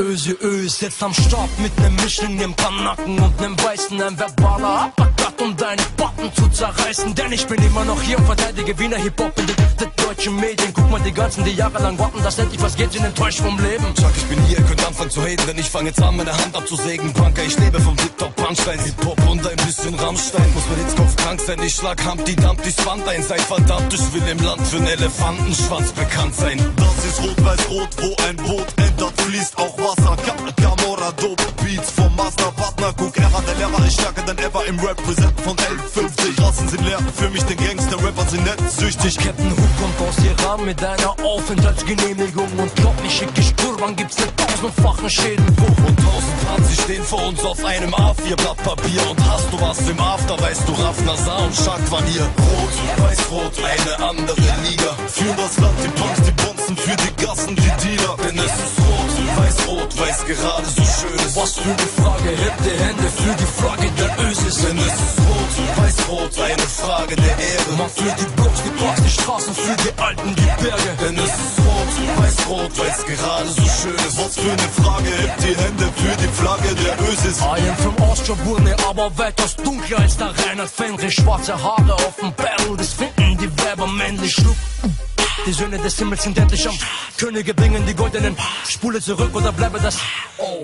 Öse Ö sitzt am Stab mit nem Mischling im Kanacken und nem weißen ein verbaler Uppercut, um deine Pappen zu zerreißen. Denn ich bin immer noch hier und verteidige Wiener Hip-Hop in den deutschen Medien. Guck mal, die ganzen, die jahrelang warten, dass endlich was geht, sind enttäuscht vom Leben. Sag, ich bin hier, könnt anfangen zu haten, denn ich fange jetzt an, meine Hand abzusägen. Punker, ich lebe vom TikTok Punchline, Hip-Hop und ein bisschen Rammstein. Muss mit ins Kopf krank sein, ich schlag Humpty Dumptys Wand ein. Sei verdammt, ich will im Land für einen Elefantenschwanz bekannt sein. Das ist rot-weiß-rot, wo ein Boot entert, fließt auch Wasser. Ka Camorra, Dope, Beats vom Masterpartner. Guck, er hat der Lehrer ist stärker denn ever im Represent von L50. Rassen sind leer, für mich den Gangster-Rapper sind nett süchtig. Captain Hook kommt aus Iran mit einer Aufenthaltsgenehmigung und glaub mir, schick ich Kurban, gibt's ne tausendfachen Schädenbuch. Und tausend Panzer stehen vor uns auf einem A4-Blatt Papier. Und hast du was im After, weißt du, Raff Nazar und Shark waren hier. Rot, weiß-rot, eine andere Liga. Für das Land, die Punks, die Bonzen, für die Gassen, die Dealer. Denn es ist rot, weiß-rot, weiß gerade so schön ist. Was für eine Frage, hebt die Hände für die Flagge der Ösis. Denn es ist rot, weiß-rot, eine Frage der Ehre. Man für die Blocks, die Parks, die Straßen, für die Alten, die Berge. Denn es ist rot, weiß-rot, weil's gerade so schön ist. Was für eine Frage, hebt die Hände für die Flagge der Ösis. I am from Ostschaburne, aber weitaus dunkler als der Reinhard Fenrich. Schwarze Haare auf dem Barrel, das finden die Werber männlich. Schluck. Die Söhne des Himmels sind endlich am Könige bringen die goldenen Spule zurück oder bleibe das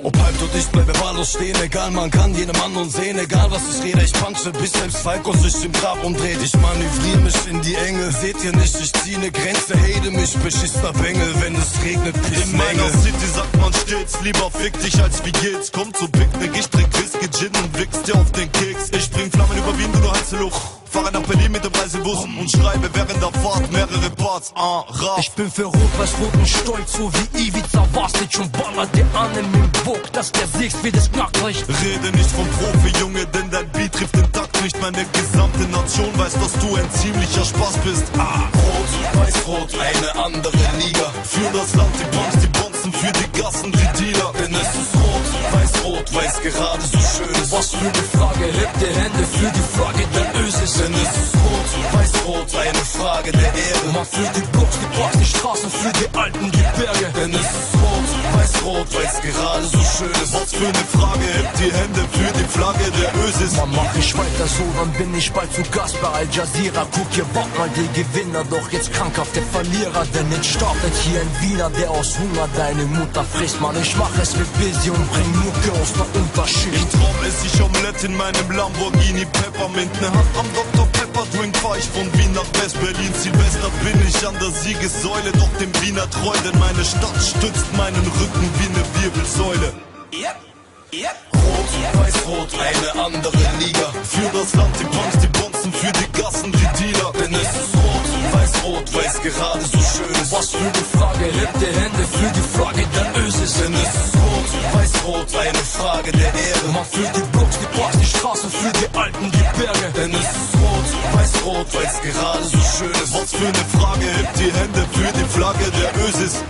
Ob halb oder dicht, bleibe wahllos stehen, egal, man kann jedem Mann sehen, egal was ich rede, ich punche, bis selbst Falco sich im Grab umdreht, ich manövriere mich in die Enge, seht ihr nicht, ich ziehe ne Grenze, hate mich, beschissener Bengel, wenn es regnet, In meiner. City sagt man stets, lieber fick dich als wie geht's. Komm zu Picknick, ich trink Whisky, Gin und wichs dir auf den Keks. Ich bring Flammen über Wien, du nur heiße Luft. Fahre nach Berlin mit dem Reisebus und schreibe während der Fahrt mehrere Parts. Ah, Rap. Ich bin für Rot-Weiß-Roten stolz, so wie Ivica Vastic und baller dir an im Bock, dass der siehst, wie das Knackrecht. Rede nicht vom Profi, Junge, denn dein Beat trifft den Takt nicht. Meine gesamte Nation weiß, dass du ein ziemlicher Spaß bist. Ah, Rot, weiß-rot, eine andere Liga. für das Land, die Punks, die Bonzen, für die Gassen, die Dealer. Gerade so schön ist. Was für eine Frage, hebt die Hände für die Flagge der Ösis. Denn es ist rot, weiß-rot, eine Frage der Ehre. Man für die Blocks, die Parks, die Straßen, für die Alten, die Berge. Denn es ist weiß-rot, weil's gerade so schön ist. Was für eine Frage, hebt die Hände für die Flagge der Ösis. Man mach ich weiter so, dann bin ich bald zu Gast bei Al Jazeera. Guck, ihr wart mal die Gewinner, doch jetzt krankhafte Verlierer. Denn jetzt startet hier ein Wiener, der aus Hunger deine Mutter frisst. Man, ich mach es mit Busy und bring Mucke aus der Unterschicht. Traum esse ich Omelette in meinem Lamborghini Peppermint. Ne Hand am Dr. Pepper Drink fahr ich von Wien nach West-Berlin. Silvester bin ich an der Siegessäule, doch dem Wiener treu, denn meine Stadt stützt meinen Rücken wie eine Wirbelsäule. Rot, weiß-rot, eine andere Liga. Für das Land, die Punks, die Bonzen, für die Gassen, die Dealer. Denn es ist rot, weiß-rot, weil's gerade so schön. Was für eine Frage, hebt die Hände für die Flagge der Ösis. Denn es ist rot, weiß-rot, eine Frage der Ehre. Man für die Blocks, die Parks, die Straßen, für die Alten, die Berge. Denn es ist rot, weiß-rot, weil's gerade so schön. Was für eine Frage, hebt die Hände für die Flagge der Ösis.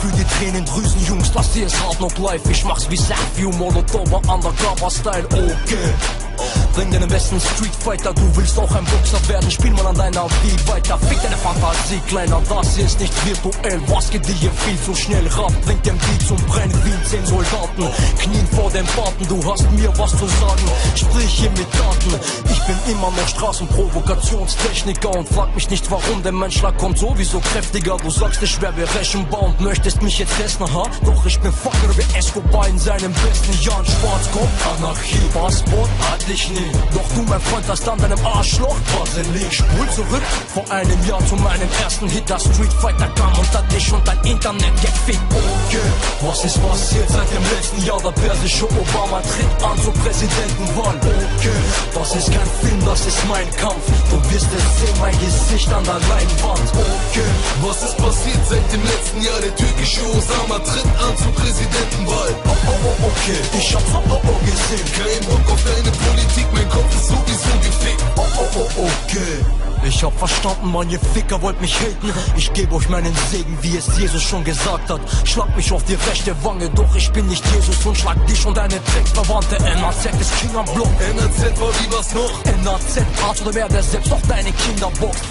Für die Tränendrüsen, Jungs, das hier ist Hard Knock Life. Ich mach's wie Savio, Molotov, Undercover-Style, okay. Bring den besten Street Fighter, du willst auch ein Boxer werden, spiel mal an deiner Beat weiter. Fick deine Fantasie, Kleiner, das ist nicht virtuell. Was geht dir hier viel zu schnell? Rap bringt den Beat zum Brennen wie zehn Soldaten. Knien vor den Paten, du hast mir was zu sagen. Sprich hier mit Daten. Ich bin immer noch Straßenprovokationstechniker und frag mich nicht warum, denn mein Schlag kommt sowieso kräftiger. Du sagst, ich wäre berechenbar und möchtest mich jetzt testen, ha? Doch ich bin Fucker wie Escobar in seinen besten Jahren. Schwarz kommt Anarchie, Passport hat nicht Nee, doch du, mein Freund, hast an deinem Arschloch Vaseline. Spul zurück vor einem Jahr zu meinem ersten Hit, das Street Fighter kam unter dich und dein Internet gefickt. Okay, was ist passiert seit dem letzten Jahr? Der persische Obama tritt an zur Präsidentenwahl. Okay, das ist kein Film, das ist mein Kampf. Du wirst es sehen, mein Gesicht an der Leinwand. Okay, was ist passiert seit dem letzten Jahr? Der türkische Osama tritt an zur Präsidentenwahl. Oh, oh, oh, okay, ich hab's oh, oh, oh gesehen. Kein Bock auf deine Politik, mein Kopf ist sowieso gefickt. Oh, oh, oh, okay. Ich hab verstanden, man, ihr Ficker wollt mich haten. Ich gebe euch meinen Segen, wie es Jesus schon gesagt hat. Schlag mich auf die rechte Wange, doch ich bin nicht Jesus und schlag dich und deine Drecksverwandte. NAZ ist King am Block. NAZ war wie was noch? NAZ, Arzt oder wer, der selbst noch deine Kinder boxt.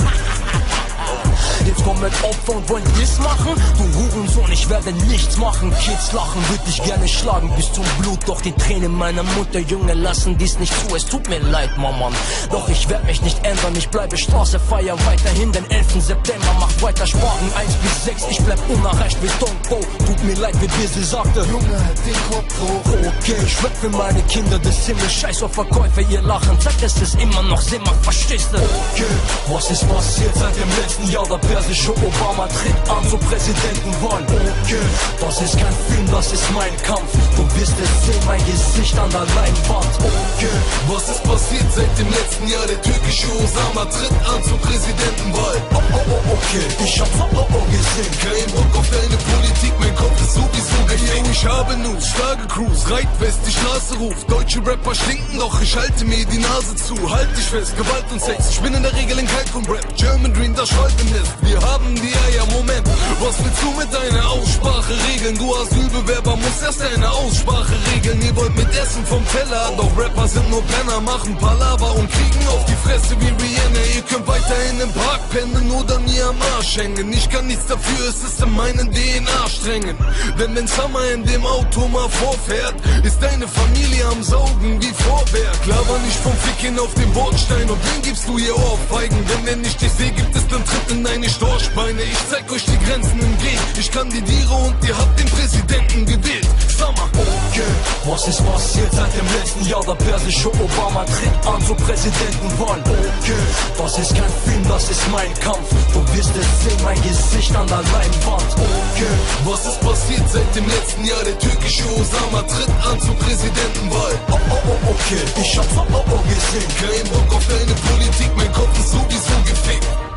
Jetzt kommen Opfer und wollen dies machen. Du Hurensohn, ich werde nichts machen. Kids lachen, würde dich gerne schlagen bis zum Blut. Doch die Tränen meiner Mutter, Junge, lassen dies nicht zu. Es tut mir leid, Mama. Doch ich werde mich nicht ändern. Ich bleibe Straße, feier weiterhin. Den 11. September macht weiter Sprachen 1 bis 6. Ich bleib unerreicht wie Donko. Tut mir leid, wie Birsel sagte. Junge, halt den Kopf hoch. Okay, ich werd für meine Kinder des Himmels. Scheiß auf Verkäufe, ihr Lachen. Zeigt, dass es immer noch Sinn macht, verstehst du? Okay, was ist passiert seit dem letzten Jahr? Der persische Obama tritt an zur Präsidentenwahl. Okay, das ist kein Film, das ist mein Kampf. Du wirst es sehen, mein Gesicht an der Leinwand. Okay, was ist passiert seit dem letzten Jahr? Der türkische Osama tritt an zur Präsidentenwahl. Oh, oh, oh, okay, ich hab's oh, oh, oh gesehen. Kein Bock auf deine Politik, mein Kopf ist sowieso gefickt. Ich habe News, starke Crews, Reitwest, die Straße ruft. Deutsche Rapper stinken, doch ich halte mir die Nase zu. Halt dich fest, Gewalt und Sex. Ich bin in der Regel in Kalkun-Rap. German Dream, das Schwalbennest. Wir haben die Eier, Moment. Was willst du mit deiner Aussprache regeln? Du Asylbewerber musst erst deine Aussprache Teller, doch Rapper sind nur Penner, machen Palaver und kriegen auf die Fresse wie Rihanna. Ihr könnt weiterhin im Park pennen oder mir am Arsch hängen. Ich kann nichts dafür, es ist in meinen DNA-Strängen. Denn wenn Summer in dem Auto mal vorfährt, ist deine Familie am Saugen wie Vorwerk. Laber nicht vom Ficken auf den Bordstein und den gibst du ihr Ohrfeigen. Denn wenn ich dich sehe, gibt es dann Tritt in deine Storchbeine. Ich zeig euch die Grenzen im Weg. Ich kandidiere und ihr habt den Präsidenten gewählt. Summer. Okay, was ist passiert seit dem letzten Jahr? Der persische Obama tritt an zur Präsidentenwahl. Okay, das ist kein Film, das ist mein Kampf. Du wirst es sehen, mein Gesicht an der Leinwand. Okay, was ist passiert seit dem letzten Jahr? Der türkische Osama tritt an zur Präsidentenwahl. Oh, oh, oh, okay, ich hab's oh, oh gesehen. Kein Bock auf deine Politik, mein Kopf ist sowieso gefickt.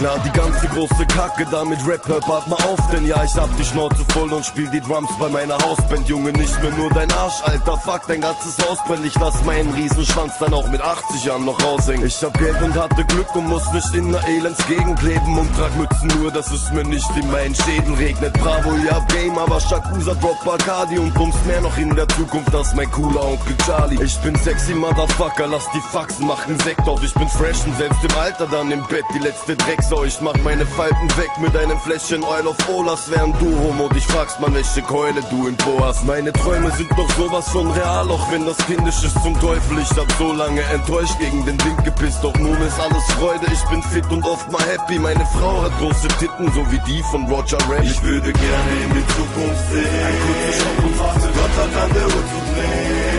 Klar, die ganze große Kacke, damit Rap hört bald mal auf, denn ja, ich hab die Schnauze voll und spiel die Drums bei meiner Hausband, Junge, nicht mehr nur dein Arsch, Alter, fuck, dein ganzes Haus brennt, ich lass meinen Riesenschwanz dann auch mit 80 Jahren noch raushängen. Ich hab Geld und hatte Glück und muss nicht in der Elendsgegend leben und trag Mützen nur, dass es mir nicht in meinen Schäden regnet. Bravo, ja, Game, aber Shakusa, Drop Bacardi und pumpst mehr noch in der Zukunft als mein cooler Onkel Charlie. Ich bin sexy, Motherfucker, lass die Faxen machen Sekt auf, ich bin fresh und selbst im Alter dann im Bett, die letzte Drecks so, ich mach meine Falten weg mit einem Fläschchen Oil of Olas, während du homo dich fragst, man, welche Keule du im Po hast. Meine Träume sind doch sowas von real, auch wenn das kindisch ist zum Teufel. Ich hab so lange enttäuscht gegen den Wind gepisst, doch nun ist alles Freude. Ich bin fit und oft mal happy. Meine Frau hat große Titten, so wie die von Roger Ray. Ich würde gerne in die Zukunft sehen. Ein kurzer Stopp und warte, Gott hat an der Uhr zu drehen.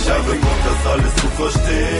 Ich habe Bock, das alles zu verstehen.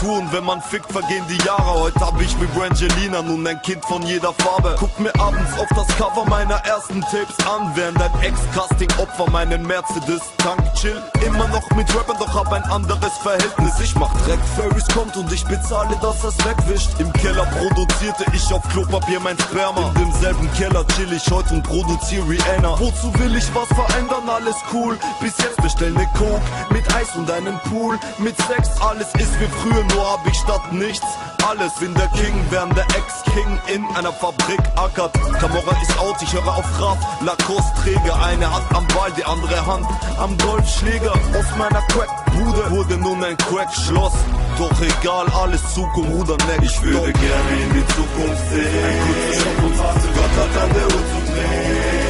Touren, wenn man fickt, vergehen die Jahre. Heute hab ich wie Brangelina, nun ein Kind von jeder Farbe. Guck mir abends auf das Cover meiner ersten Tapes an, während ein Ex-Casting-Opfer meinen Mercedes-Tank chill. Immer noch mit Rappern, doch hab ein anderes Verhältnis. Ich mach Dreck, Ferris kommt und ich bezahle, dass er's wegwischt. Im Keller produzierte ich auf Klopapier mein Sperma. In demselben Keller chill ich heute und produziere Rihanna. Wozu will ich was verändern? Alles cool. Bis jetzt bestell ne Coke mit Eis und einen Pool. Mit Sex, alles ist wie früher, nur hab ich statt nichts. Alles bin der King, während der Ex-King in einer Fabrik ackert. Camorra ist out, ich höre auf Rap. Lacoste Träger, eine Hand am Ball, die andere Hand am Golfschläger. Aus meiner Crack-Bude wurde nun ein Crack-Schloss. Doch egal, alles Zukunft, Bruder, neck. Ich würde gerne in die Zukunft sehen. Ein kurzer Stopp und Gott hat an der Uhr zu drehen.